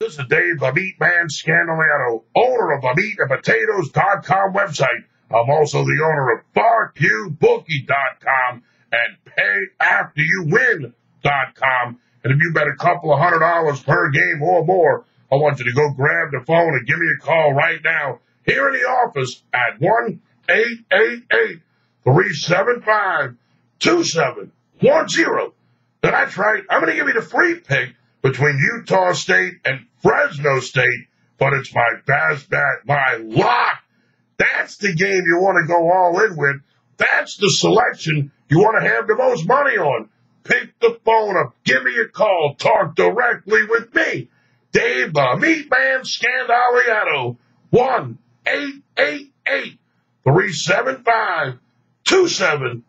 This is Dave, the Meat Man Scandaliato, owner of the meatandpotatoes.com website. I'm also the owner of FarQBookie.com and PayAfterYouWin.com. And if you bet a couple of hundred dollars per game or more, I want you to go grab the phone and give me a call right now here in the office at 1 888 375 2710. That's right. I'm going to give you the free pick between Utah State and Fresno State, but it's my best bet, my lock. That's the game you want to go all in with. That's the selection you want to have the most money on. Pick the phone up, give me a call, talk directly with me. Dave the Meat Man Scandaliato, 1 888 375 2710.